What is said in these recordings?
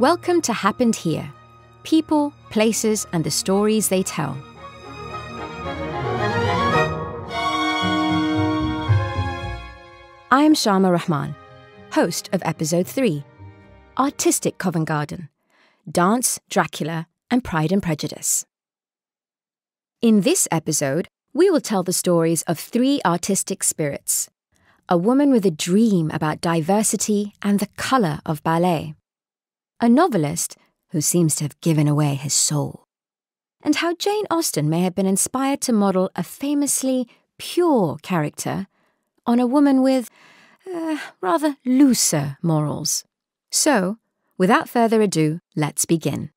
Welcome to Happened Here people, places, and the stories they tell. I am Shama Rahman, host of episode 3 Artistic Covent Garden Dance, Dracula, and Pride and Prejudice. In this episode, we will tell the stories of three artistic spirits a woman with a dream about diversity and the colour of ballet, a novelist who seems to have given away his soul, and how Jane Austen may have been inspired to model a famously pure character on a woman with uh, rather looser morals. So, without further ado, let's begin.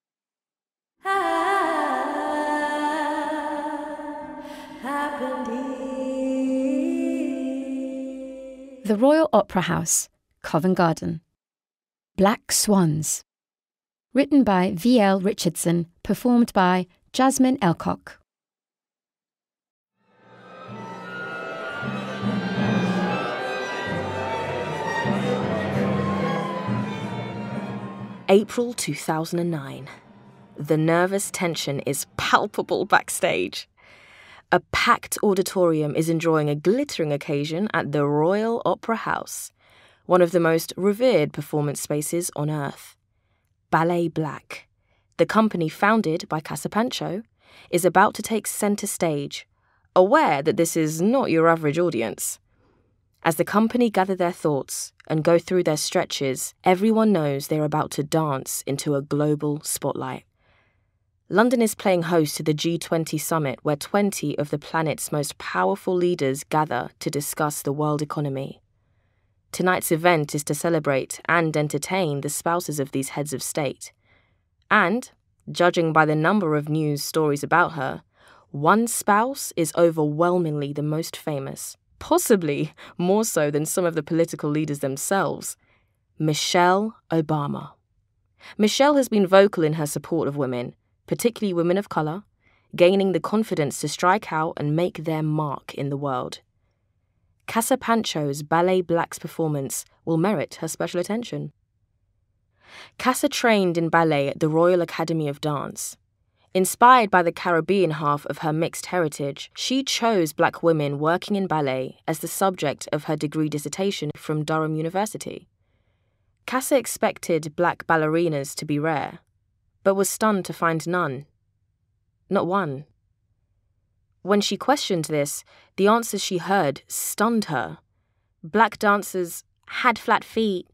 The Royal Opera House, Covent Garden. Black Swans. Written by Viel Richardson, performed by Jasmine Elcock. April 2009. The nervous tension is palpable backstage. A packed auditorium is enjoying a glittering occasion at the Royal Opera House, one of the most revered performance spaces on earth. Ballet Black, the company founded by Cassa Pancho, is about to take centre stage, aware that this is not your average audience. As the company gather their thoughts and go through their stretches, everyone knows they're about to dance into a global spotlight. London is playing host to the G20 summit, where 20 of the planet's most powerful leaders gather to discuss the world economy. Tonight's event is to celebrate and entertain the spouses of these heads of state. And, judging by the number of news stories about her, one spouse is overwhelmingly the most famous possibly more so than some of the political leaders themselves Michelle Obama. Michelle has been vocal in her support of women, particularly women of colour, gaining the confidence to strike out and make their mark in the world. Cassa Pancho's Ballet Black's performance will merit her special attention. Cassa trained in ballet at the Royal Academy of Dance Inspired by the Caribbean half of her mixed heritage, she chose black women working in ballet as the subject of her degree dissertation from Durham University. Cassa expected black ballerinas to be rare, but was stunned to find none. Not one. When she questioned this, the answers she heard stunned her. Black dancers had flat feet,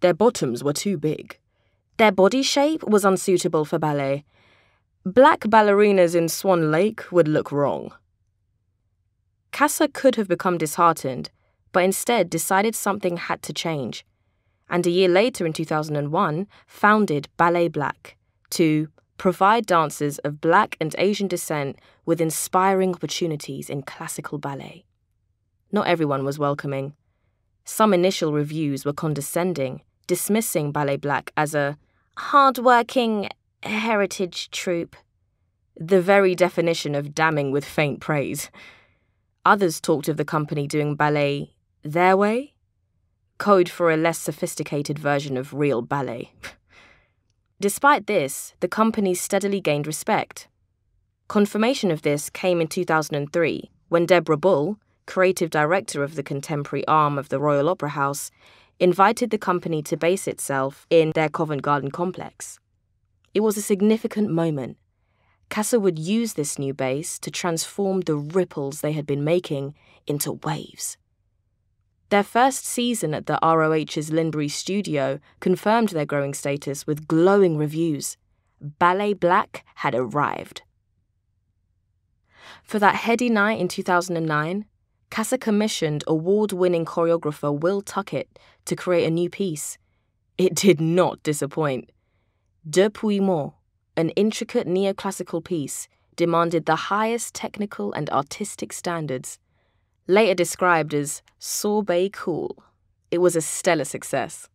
their bottoms were too big. Their body shape was unsuitable for ballet, Black ballerinas in Swan Lake would look wrong. Cassa could have become disheartened, but instead decided something had to change, and a year later in 2001 founded Ballet Black to provide dancers of black and Asian descent with inspiring opportunities in classical ballet. Not everyone was welcoming. Some initial reviews were condescending, dismissing Ballet Black as a hard-working heritage troupe, the very definition of damning with faint praise. Others talked of the company doing ballet their way, code for a less sophisticated version of real ballet. Despite this, the company steadily gained respect. Confirmation of this came in 2003 when Deborah Bull, creative director of the contemporary arm of the Royal Opera House, invited the company to base itself in their Covent Garden complex. It was a significant moment. Cassa would use this new base to transform the ripples they had been making into waves. Their first season at the ROH's Linbury studio confirmed their growing status with glowing reviews. Ballet Black had arrived. For that heady night in 2009, Cassa commissioned award winning choreographer Will Tuckett to create a new piece. It did not disappoint. De Depouillement, an intricate neoclassical piece, demanded the highest technical and artistic standards. Later described as sorbet cool, it was a stellar success.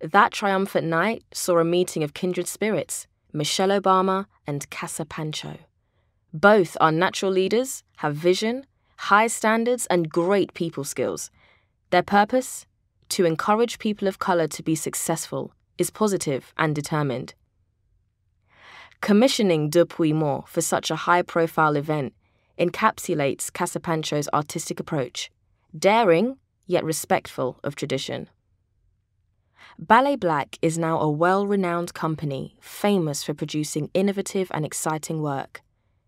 That triumphant night saw a meeting of kindred spirits, Michelle Obama and Cassa Pancho. Both are natural leaders, have vision, high standards, and great people skills. Their purpose? To encourage people of colour to be successful is positive and determined. Commissioning Depouillement for such a high profile event encapsulates Cassa Pancho's artistic approach, daring yet respectful of tradition. Ballet Black is now a well renowned company famous for producing innovative and exciting work.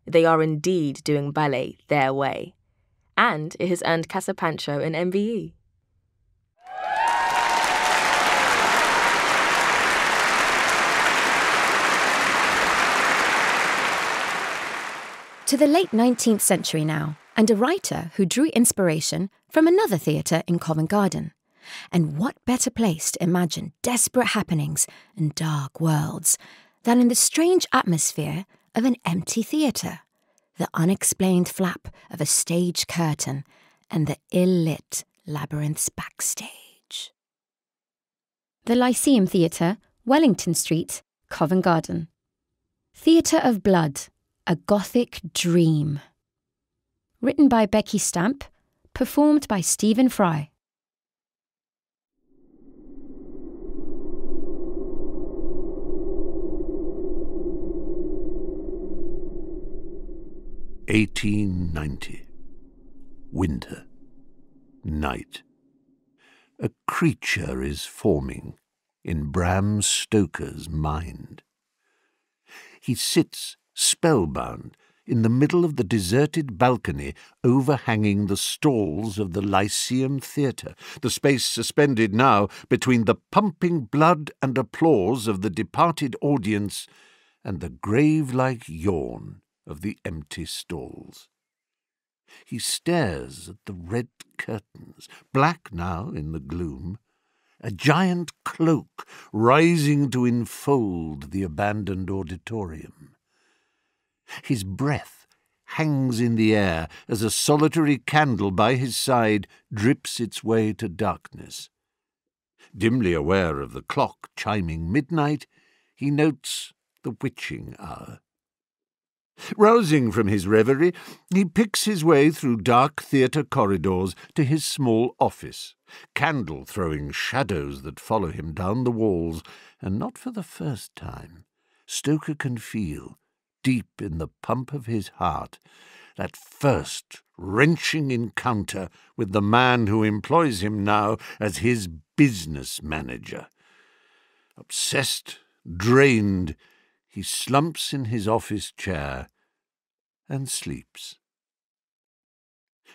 They are indeed doing ballet their way. And it has earned Cassa Pancho an MBE. To the late 19th century now, and a writer who drew inspiration from another theatre in Covent Garden. And what better place to imagine desperate happenings and dark worlds than in the strange atmosphere of an empty theatre, the unexplained flap of a stage curtain, and the ill lit labyrinths backstage. The Lyceum Theatre, Wellington Street, Covent Garden. Theatre of Blood, a Gothic Dream. Written by Becky Stamp, performed by Stephen Fry. Eighteen ninety. Winter. Night. A creature is forming in Bram Stoker's mind. He sits spellbound in the middle of the deserted balcony overhanging the stalls of the Lyceum Theatre, the space suspended now between the pumping blood and applause of the departed audience and the grave like yawn of the empty stalls. He stares at the red curtains, black now in the gloom, a giant cloak rising to enfold the abandoned auditorium. His breath hangs in the air as a solitary candle by his side drips its way to darkness. Dimly aware of the clock chiming midnight, he notes the witching hour. Rousing from his reverie, he picks his way through dark theatre corridors to his small office, candle throwing shadows that follow him down the walls, and not for the first time, Stoker can feel deep in the pump of his heart, that first wrenching encounter with the man who employs him now as his business manager. Obsessed, drained, he slumps in his office chair and sleeps.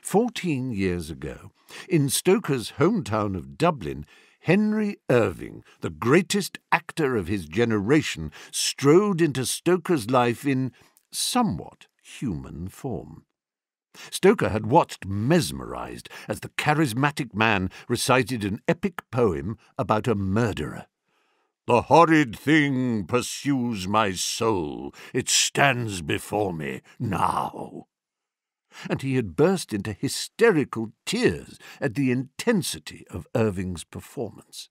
Fourteen years ago, in Stoker's hometown of Dublin, Henry Irving, the greatest actor of his generation, strode into Stoker's life in somewhat human form. Stoker had watched mesmerized as the charismatic man recited an epic poem about a murderer. The horrid thing pursues my soul. It stands before me now and he had burst into hysterical tears at the intensity of Irving's performance.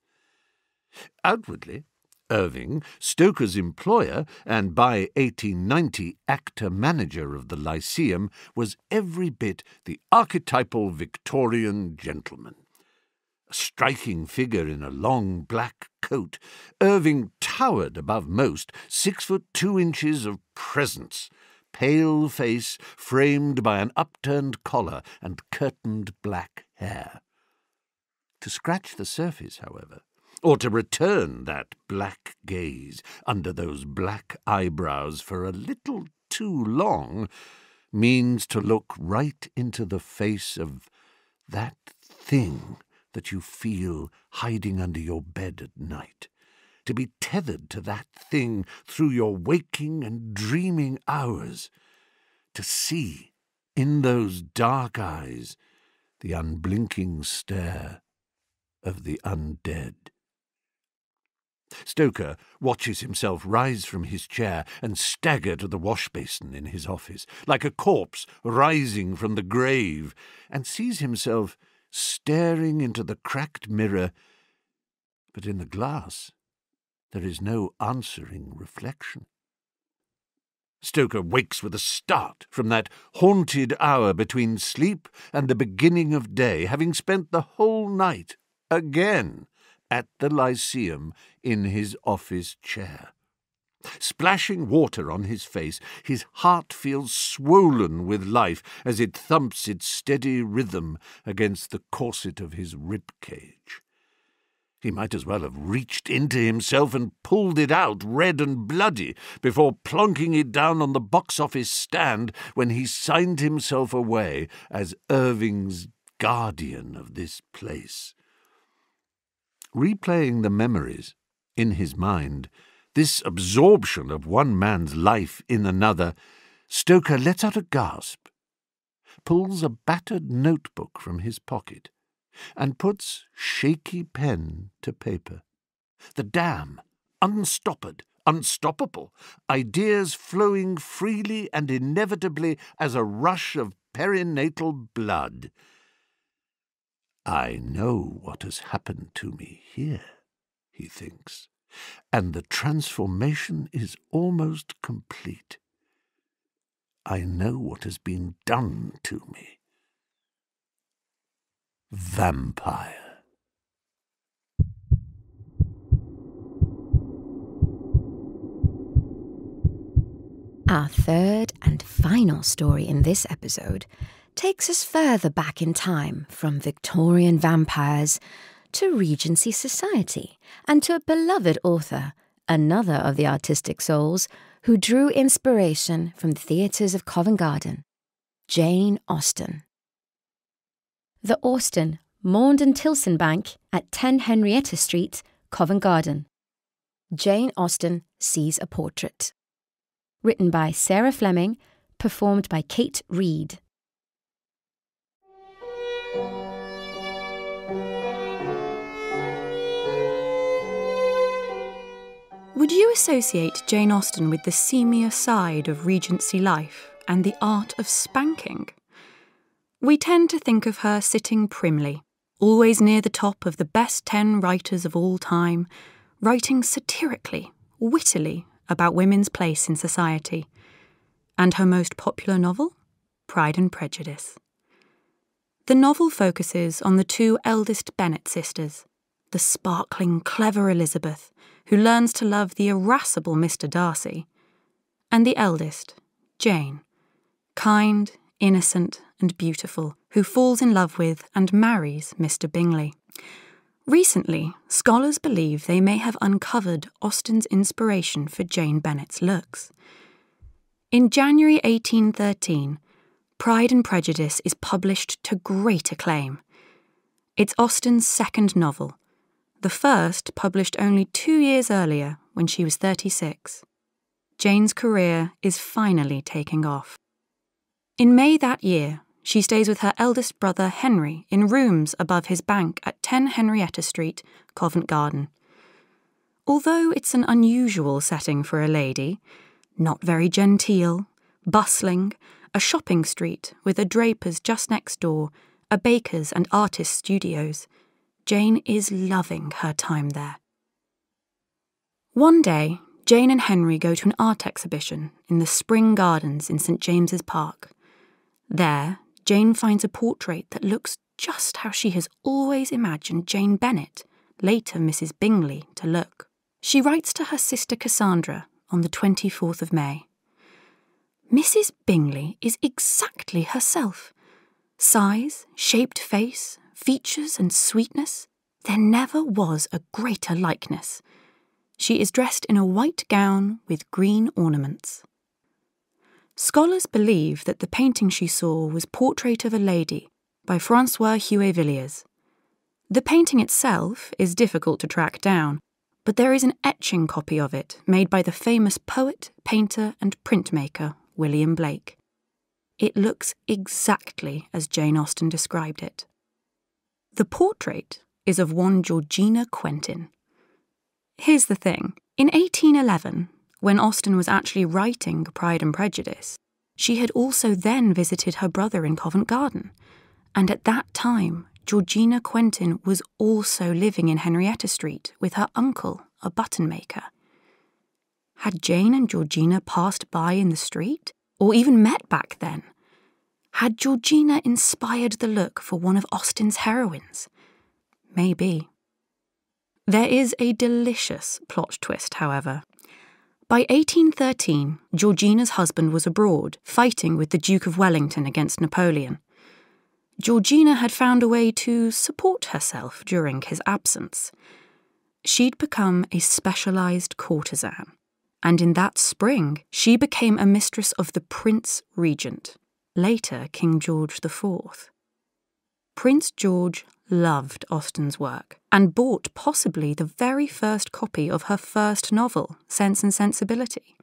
Outwardly, Irving, Stoker's employer and by 1890 actor manager of the Lyceum, was every bit the archetypal Victorian gentleman. A striking figure in a long black coat, Irving towered above most, six foot two inches of presence, pale face framed by an upturned collar and curtained black hair. To scratch the surface, however, or to return that black gaze under those black eyebrows for a little too long, means to look right into the face of that thing that you feel hiding under your bed at night to be tethered to that thing through your waking and dreaming hours, to see in those dark eyes the unblinking stare of the undead. Stoker watches himself rise from his chair and stagger to the wash basin in his office, like a corpse rising from the grave, and sees himself staring into the cracked mirror, but in the glass there is no answering reflection. Stoker wakes with a start from that haunted hour between sleep and the beginning of day, having spent the whole night, again, at the Lyceum in his office chair. Splashing water on his face, his heart feels swollen with life as it thumps its steady rhythm against the corset of his rib cage. He might as well have reached into himself and pulled it out red and bloody before plonking it down on the box office stand when he signed himself away as Irving's guardian of this place. Replaying the memories in his mind, this absorption of one man's life in another, Stoker lets out a gasp, pulls a battered notebook from his pocket and puts shaky pen to paper. The dam, unstoppered, unstoppable, ideas flowing freely and inevitably as a rush of perinatal blood. I know what has happened to me here, he thinks, and the transformation is almost complete. I know what has been done to me vampire. Our third and final story in this episode takes us further back in time from Victorian vampires to Regency Society and to a beloved author, another of the artistic souls who drew inspiration from the theatres of Covent Garden, Jane Austen. The Austen, Maund and Tilson Bank at 10 Henrietta Street, Covent Garden. Jane Austen sees a portrait. Written by Sarah Fleming, performed by Kate Reid. Would you associate Jane Austen with the seamier side of Regency life and the art of spanking? We tend to think of her sitting primly, always near the top of the best ten writers of all time, writing satirically, wittily about women's place in society. And her most popular novel? Pride and Prejudice. The novel focuses on the two eldest Bennet sisters, the sparkling, clever Elizabeth, who learns to love the irascible Mr. Darcy, and the eldest, Jane, kind, innocent, and beautiful, who falls in love with and marries Mr. Bingley. Recently, scholars believe they may have uncovered Austen's inspiration for Jane Bennet's looks. In January 1813, Pride and Prejudice is published to great acclaim. It's Austen's second novel, the first published only two years earlier when she was 36. Jane's career is finally taking off. In May that year, she stays with her eldest brother Henry in rooms above his bank at 10 Henrietta Street, Covent Garden. Although it's an unusual setting for a lady, not very genteel, bustling, a shopping street with a draper's just next door, a baker's and artist's studios, Jane is loving her time there. One day, Jane and Henry go to an art exhibition in the Spring Gardens in St James's Park. There, Jane finds a portrait that looks just how she has always imagined Jane Bennet, later Mrs. Bingley, to look. She writes to her sister Cassandra on the 24th of May. Mrs. Bingley is exactly herself. Size, shaped face, features, and sweetness. There never was a greater likeness. She is dressed in a white gown with green ornaments. Scholars believe that the painting she saw was Portrait of a Lady by Francois Huet Villiers. The painting itself is difficult to track down, but there is an etching copy of it made by the famous poet, painter, and printmaker William Blake. It looks exactly as Jane Austen described it. The portrait is of one Georgina Quentin. Here's the thing in 1811, when Austen was actually writing Pride and Prejudice, she had also then visited her brother in Covent Garden, and at that time, Georgina Quentin was also living in Henrietta Street with her uncle, a button maker. Had Jane and Georgina passed by in the street, or even met back then? Had Georgina inspired the look for one of Austen's heroines? Maybe. There is a delicious plot twist, however. By 1813, Georgina's husband was abroad, fighting with the Duke of Wellington against Napoleon. Georgina had found a way to support herself during his absence. She'd become a specialised courtesan, and in that spring, she became a mistress of the Prince Regent, later King George IV. Prince George loved Austen's work and bought possibly the very first copy of her first novel, Sense and Sensibility.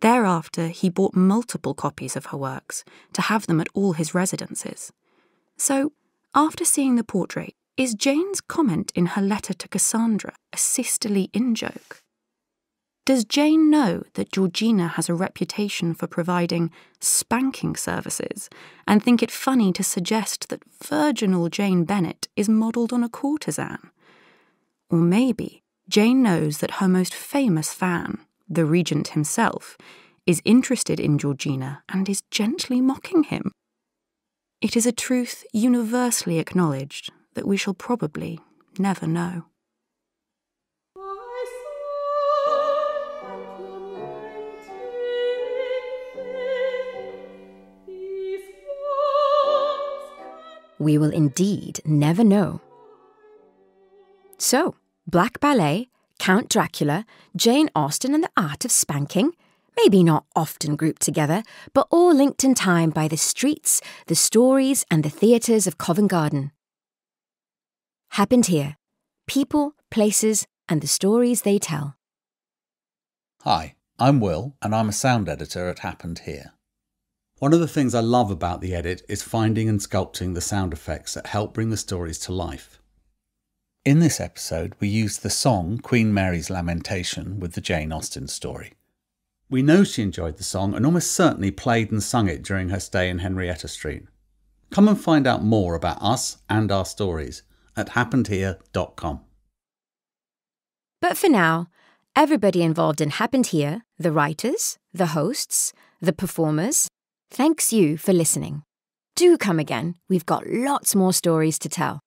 Thereafter, he bought multiple copies of her works to have them at all his residences. So, after seeing the portrait, is Jane's comment in her letter to Cassandra a sisterly in joke? Does Jane know that Georgina has a reputation for providing spanking services and think it funny to suggest that virginal Jane Bennet is modelled on a courtesan? Or maybe Jane knows that her most famous fan, the Regent himself, is interested in Georgina and is gently mocking him. It is a truth universally acknowledged that we shall probably never know. We will indeed never know. So, Black Ballet, Count Dracula, Jane Austen, and the art of spanking, maybe not often grouped together, but all linked in time by the streets, the stories, and the theatres of Covent Garden. Happened here people, places, and the stories they tell. Hi, I'm Will, and I'm a sound editor at Happened Here. One of the things I love about the edit is finding and sculpting the sound effects that help bring the stories to life. In this episode, we used the song Queen Mary's Lamentation with the Jane Austen story. We know she enjoyed the song and almost certainly played and sung it during her stay in Henrietta Street. Come and find out more about us and our stories at happenedhere.com. But for now, everybody involved in Happened Here the writers, the hosts, the performers, Thanks you for listening. Do come again, we've got lots more stories to tell.